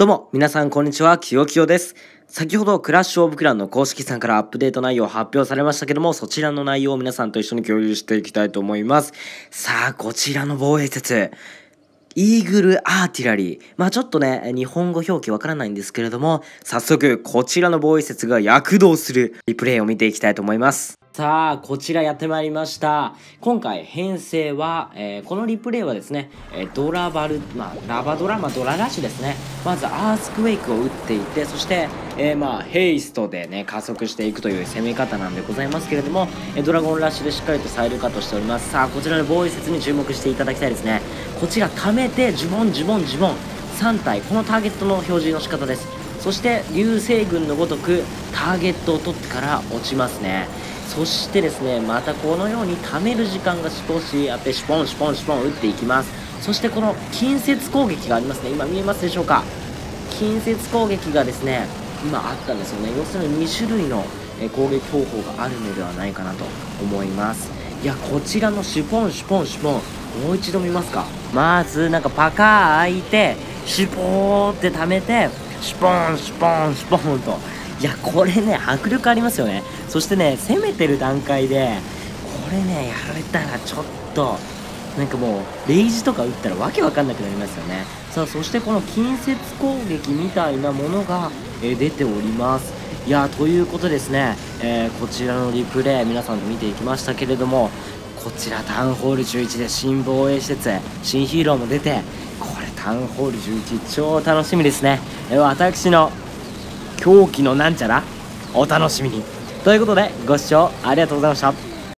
どうも、皆さんこんにちは、きよきよです。先ほどクラッシュオブクランの公式さんからアップデート内容発表されましたけども、そちらの内容を皆さんと一緒に共有していきたいと思います。さあ、こちらの防衛説。イーグルアーティラリー。まあちょっとね、日本語表記わからないんですけれども、早速こちらの防衛説が躍動するリプレイを見ていきたいと思います。さあ、こちらやってまいりました。今回編成は、えーこのリプレイはですね、えードラバル、まあラバドラ、まあドララッシュですね。まずアースクウェイクを打っていって、そして、えーまあヘイストでね、加速していくという攻め方なんでございますけれども、えドラゴンラッシュでしっかりとサイルカットしております。さあ、こちらの防衛説に注目していただきたいですね。こちら貯めて、呪文、呪文、呪文。3体、このターゲットの表示の仕方です。そして、流星群のごとく、ターゲットを取ってから落ちますね。そしてですね、またこのように貯める時間が少しあって、シュポンシュポンシュポン打っていきます。そしてこの近接攻撃がありますね。今見えますでしょうか？近接攻撃がですね、今あったんですよね。要するに2種類の攻撃方法があるのではないかなと思います。いや、こちらのシュポンシュポンシュポン、もう一度見ますか。まず、なんかパカー開いて、シュポーって溜めて、シュポンシュポンシュポンと。いや、これね、迫力ありますよね。そしてね、攻めてる段階で、これね、やられたらちょっと、なんかもう、レイジとか打ったらわけわかんなくなりますよね。さあ、そしてこの近接攻撃みたいなものが、え出ております。いや、ということですね、えーこちらのリプレイ、皆さんで見ていきましたけれども、こちらタウンホール11で新防衛施設、新ヒーローも出て、これタウンホール11超楽しみですね。え私の狂気のなんちゃらお楽しみに。ということで、ご視聴ありがとうございました。